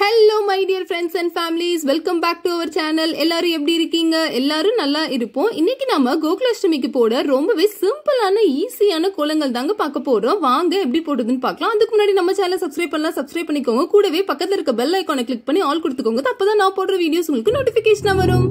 Hello my dear friends and families welcome back to our channel எல்லாரும் எப்படி இருக்கீங்க? எல்லாரும் நல்லா இருப்போம். இன்னைக்கு நம்ம கோகுலாஷ்டமிக்கு போட ரொம்பவே சிம்பிளான ஈஸியான கோலங்கள் தாங்க பார்க்க போறோம். வாங்க எப்படி போடுறதுன்னு பார்க்கலாம். அதுக்கு முன்னாடி நம்ம சேனல் சப்ஸ்கிரைப் பண்ணலாம். சப்ஸ்கிரைப் பண்ணிக்கோங்க. கூடவே பக்கத்தில் இருக்க பெல் ஐக்கானை கிளிக் பண்ணி ஆல் கொடுத்துக்கோங்க. அப்பதான் நான் போடுற வீடியோஸ் உங்களுக்கு நோட்டிபிகேஷன் வரும்.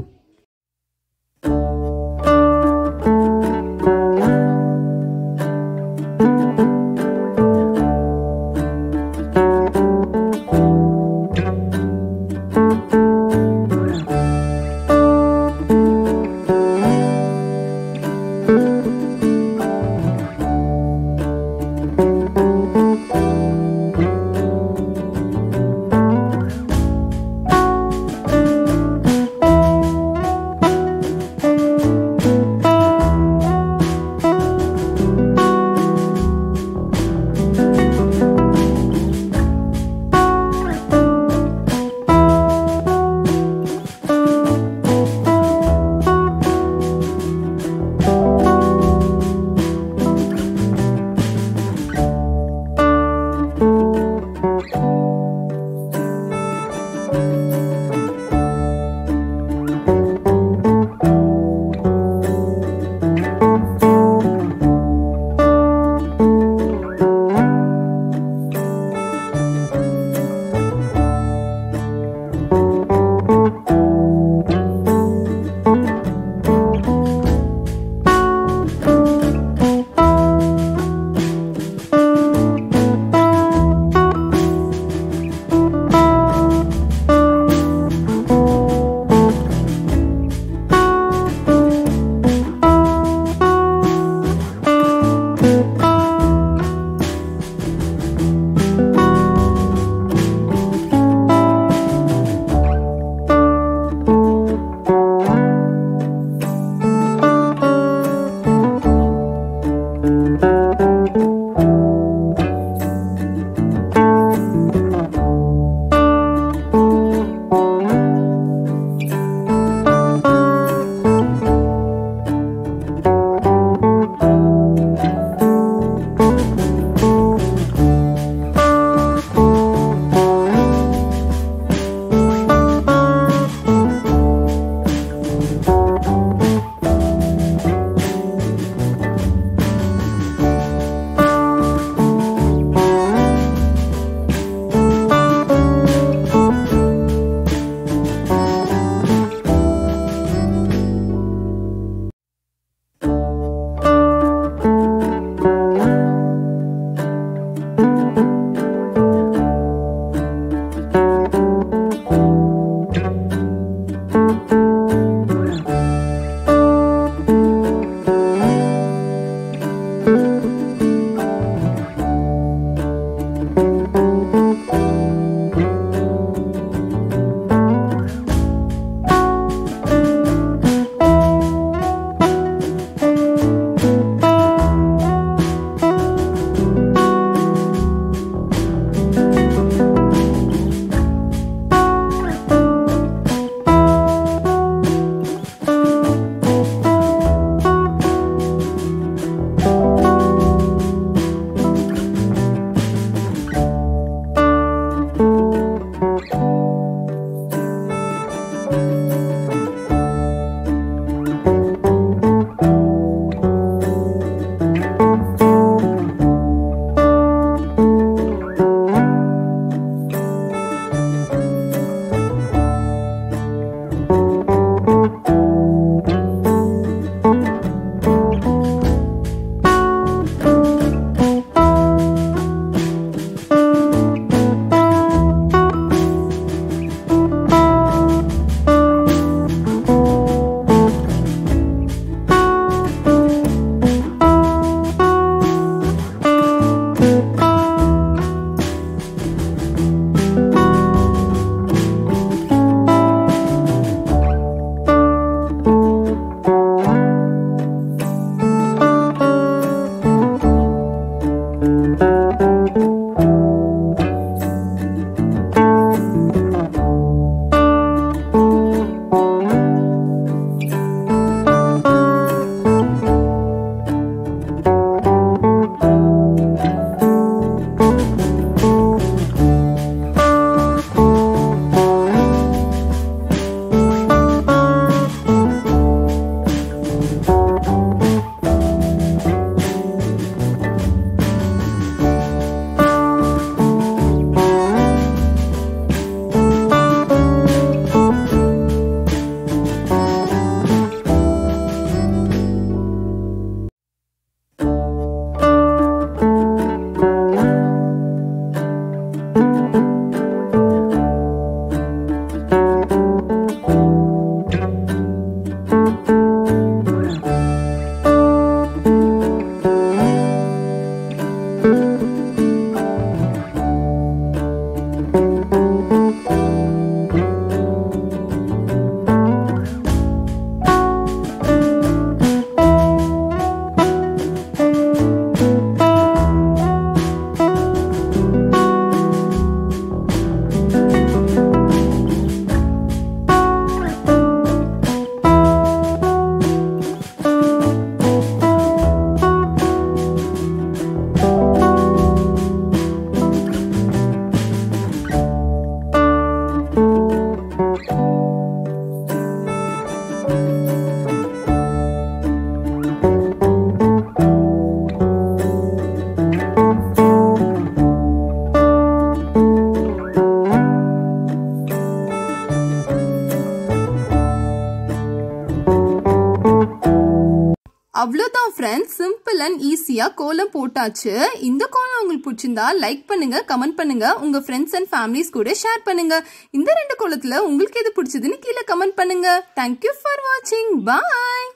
ஃப்ரெண்ட்ஸ் சிம்பிள் அண்ட் ஈஸியாக கோலம் போட்டாச்சு. இந்த கோலம் உங்களுக்கு பிடிச்சிருந்தா லைக் பண்ணுங்க கமெண்ட் பண்ணுங்க உங்க ஃப்ரெண்ட்ஸ் அண்ட் ஃபேமிலிஸ் கூட ஷேர் பண்ணுங்க. இந்த ரெண்டு கோலத்தில் உங்களுக்கு எது பிடிச்சதுன்னு கீழே கமெண்ட் பண்ணுங்க. தேங்க்யூ ஃபார் வாட்சிங் பாய்